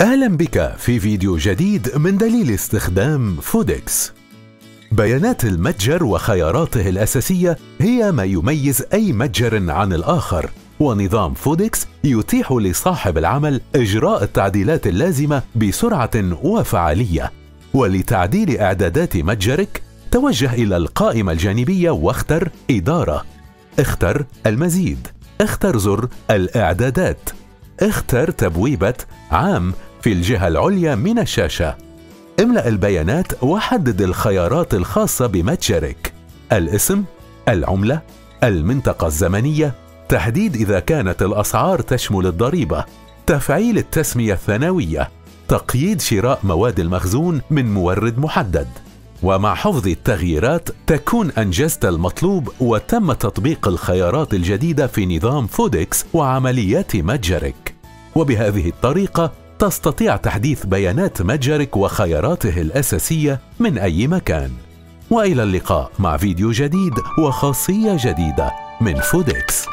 أهلا بك في فيديو جديد من دليل استخدام فودكس بيانات المتجر وخياراته الأساسية هي ما يميز أي متجر عن الآخر ونظام فودكس يتيح لصاحب العمل إجراء التعديلات اللازمة بسرعة وفعالية. ولتعديل إعدادات متجرك توجه إلى القائمة الجانبية واختر إدارة. اختر المزيد. اختر زر الإعدادات. اختر تبويبة عام في الجهة العليا من الشاشة. املأ البيانات وحدد الخيارات الخاصة بمتجرك الاسم العملة المنطقة الزمنية تحديد إذا كانت الأسعار تشمل الضريبة تفعيل التسمية الثانوية تقييد شراء مواد المخزون من مورد محدد. ومع حفظ التغييرات تكون أنجزت المطلوب وتم تطبيق الخيارات الجديدة في نظام فودكس وعمليات متجرك وبهذه الطريقة تستطيع تحديث بيانات متجرك وخياراته الأساسية من أي مكان. وإلى اللقاء مع فيديو جديد وخاصية جديدة من فودكس